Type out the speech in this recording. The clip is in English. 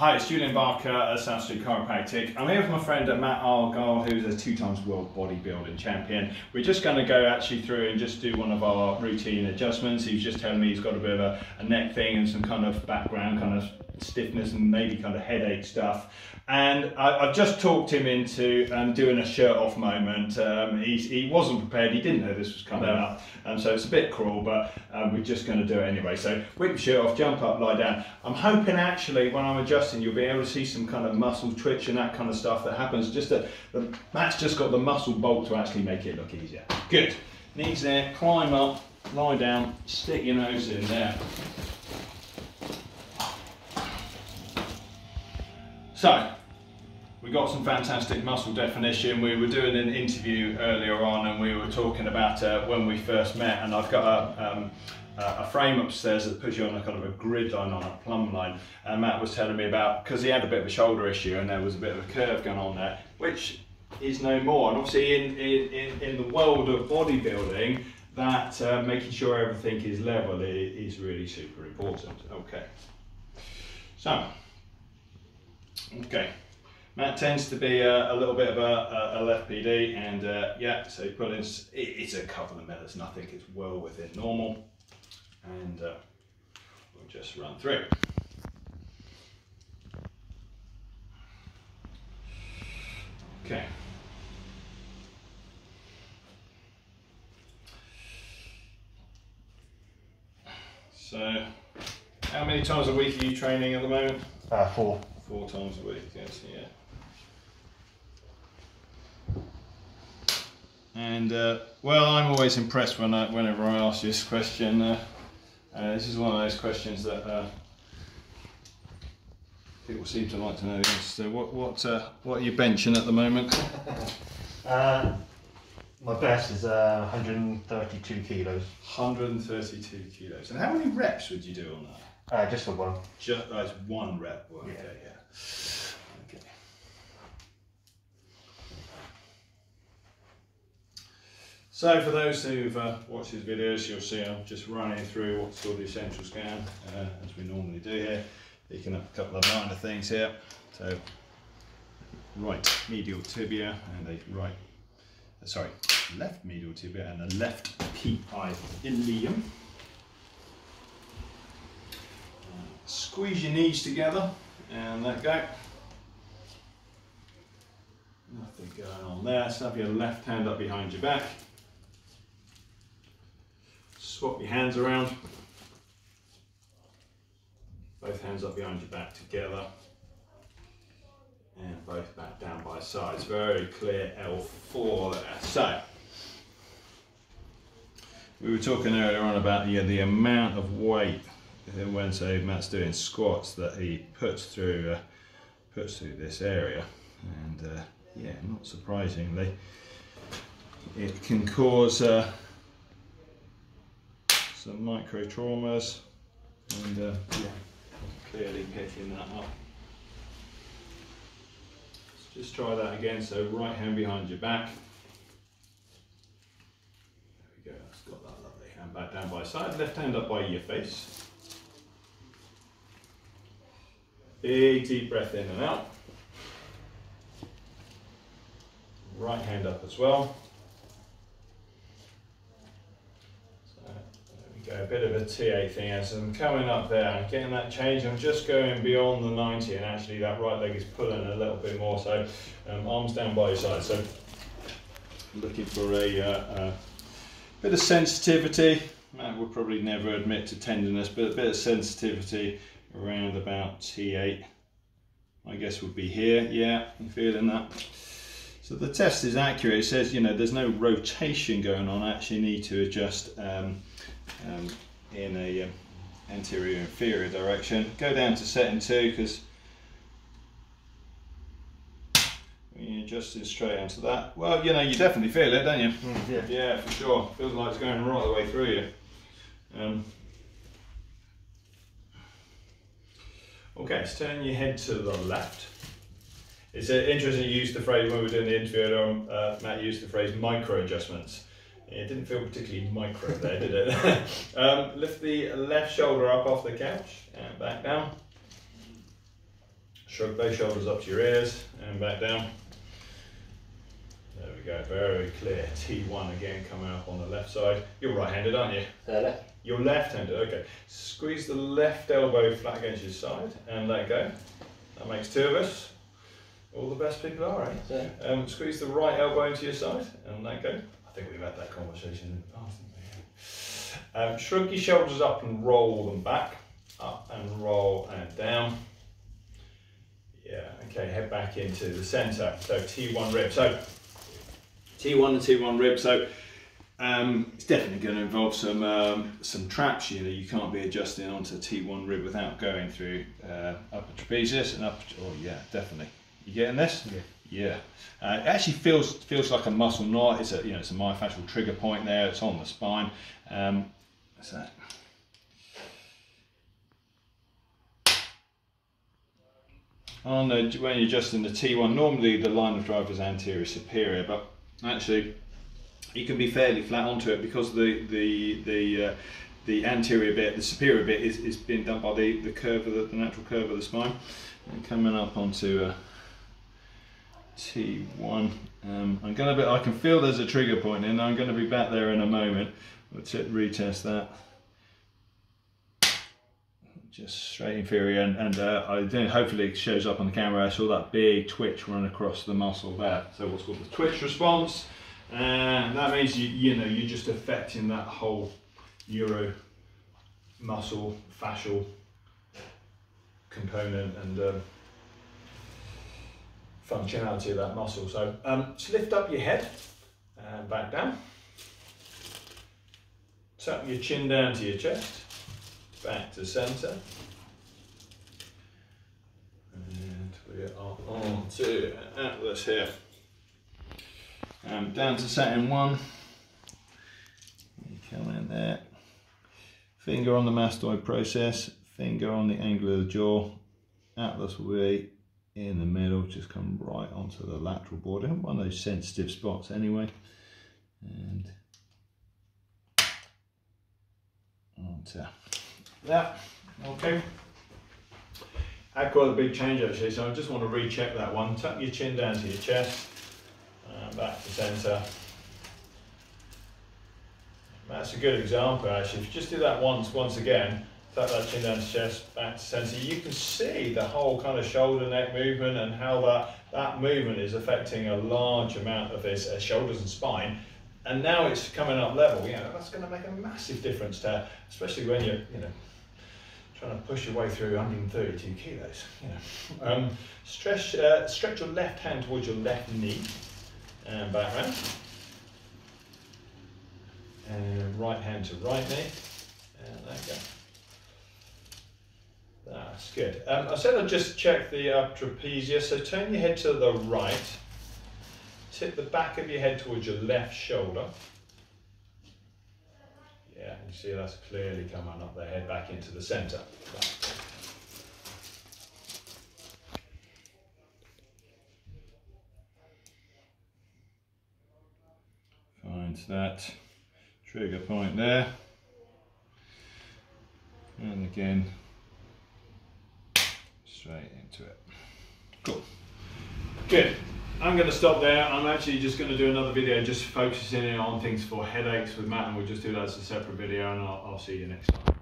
Hi, it's Julien Barker at South Street Chiropractic. I'm here with my friend Matt Argall, who's a two times world bodybuilding champion. We're just going to go actually through and just do one of our routine adjustments. He was just telling me he's got a bit of a, a neck thing and some kind of background, kind of stiffness and maybe kind of headache stuff. And I, have just talked him into um, doing a shirt off moment. Um, he, he wasn't prepared, he didn't know this was coming up. Um, so it's a bit cruel, but um, we're just going to do it anyway. So whip your shirt off, jump up, lie down. I'm hoping actually when I'm adjusting, you'll be able to see some kind of muscle twitch and that kind of stuff that happens. Just that the, Matt's just got the muscle bulk to actually make it look easier. Good. Knees there, climb up, lie down, stick your nose in there. So, we got some fantastic muscle definition. We were doing an interview earlier on and we were talking about uh, when we first met and I've got a, um, a frame upstairs that puts you on a kind of a grid line on a plumb line. And Matt was telling me about because he had a bit of a shoulder issue and there was a bit of a curve going on there which is no more. And obviously in, in, in the world of bodybuilding that uh, making sure everything is level is really super important. Okay. So Okay. Matt tends to be a, a little bit of a, a, left PD and uh, yeah, so you put in, it, it's a couple of minutes, nothing, it's well within normal. And uh, we'll just run through. Okay. So, how many times a week are you training at the moment? Uh, four four times a week, yes, yeah. And uh, well, I'm always impressed when I, whenever I ask you this question. Uh, uh, this is one of those questions that uh, people seem to like to know answer. What what uh, what are you benching at the moment? Uh, my best is 132 kilos. 132 kilos. And how many reps would you do on that? Just the one. Just that's one rep. Okay, yeah. yeah. Okay. So for those who've uh, watched these videos, you'll see I'm just running through what's called the essential scan, uh, as we normally do here. Picking up a couple of minor things here. So right medial tibia and a right, uh, sorry, left medial tibia and a left PI ilium. Squeeze your knees together and let go. Nothing going on there. Snap your left hand up behind your back. Swap your hands around. Both hands up behind your back together. And both back down by sides. Very clear L4 there. So, we were talking earlier on about the, the amount of weight when say Matt's doing squats that he puts through uh, puts through this area. And uh, yeah not surprisingly it can cause uh, some micro traumas and uh, yeah clearly picking that up. Let's just try that again. So right hand behind your back. There we go. That's got that lovely hand back down by side left hand up by your face Big deep breath in and out. Right hand up as well. So there we go, a bit of a TA thing as I'm coming up there, getting that change. I'm just going beyond the 90 and actually that right leg is pulling a little bit more. So um, arms down by your side. So looking for a, uh, a bit of sensitivity. Matt would probably never admit to tenderness, but a bit of sensitivity around about T8 I guess would be here. Yeah I'm feeling that. So the test is accurate. It says you know there's no rotation going on. I actually need to adjust um, um, in a um, anterior inferior direction. Go down to setting 2 because when you're adjusting straight onto that well you know you definitely feel it don't you? Mm, yeah. yeah for sure. Feels like it's going right the way through you Okay, so turn your head to the left. It's uh, interesting you used the phrase when we were doing the interview, um, uh, Matt used the phrase micro adjustments. It didn't feel particularly micro there, did it? um, lift the left shoulder up off the couch and back down. shrug those shoulders up to your ears and back down. We go, very clear. T1 again coming up on the left side. You're right-handed, aren't you? Uh, left. You're left-handed, okay. Squeeze the left elbow flat against your side and let go. That makes two of us. All the best people are, eh? Yeah. Um, squeeze the right elbow into your side and let go. I think we've had that conversation in the past. Um, shrug your shoulders up and roll them back. Up and roll and down. Yeah, okay, head back into the center. So T1 rib. So T1 and T1 rib. So um, it's definitely going to involve some um, some traps. You know, you can't be adjusting onto T1 rib without going through uh, upper trapezius and upper. Oh yeah, definitely. You getting this? Yeah. Yeah. Uh, it actually feels feels like a muscle knot. It's a you know it's a myofascial trigger point there. It's on the spine. Um, what's that? On the, when you're adjusting the T1, normally the line of drive is anterior superior, but actually you can be fairly flat onto it because the the the uh, the anterior bit, the superior bit, is, is being done by the, the curve of the, the natural curve of the spine. And coming up onto a T1. Um, I'm gonna be, I can feel there's a trigger point in I'm gonna be back there in a moment. T- retest that. Just straight inferior and, and uh, I think hopefully it shows up on the camera. I saw that big twitch run across the muscle there. So what's called the twitch response. And that means you, you know, you're just affecting that whole neuro muscle fascial component and um, functionality of that muscle. So um, just lift up your head and back down. Tuck your chin down to your chest, back to centre. And we are on to Atlas here. Um, down to setting one. You come in there. Finger on the mastoid process, finger on the angle of the jaw. Atlas will be in the middle, just come right onto the lateral border, one of those sensitive spots anyway. And onto that. Okay. Had quite a big change actually, so I just want to recheck that one. Tuck your chin down to your chest, uh, back to centre. That's a good example actually. If you just do that once, once again, tuck that chin down to chest, back to centre, you can see the whole kind of shoulder neck movement and how that, that movement is affecting a large amount of this uh, shoulders and spine. And now it's coming up level, you know, that's going to make a massive difference to, especially when you're, you know, trying to push your way through 132 kilos, you know. Um, stretch, uh, stretch your left hand towards your left knee and back round. And right hand to right knee. And there you go. That's good. Um, I said I'd just check the uh, trapezius. So turn your head to the right. Tip the back of your head towards your left shoulder. Yeah, you see that's clearly coming up the head back into the centre. Find that trigger point there. And again, straight into it. Cool. Good. I'm going to stop there. I'm actually just going to do another video just focusing on things for headaches with Matt and we'll just do that as a separate video and I'll, I'll see you next time.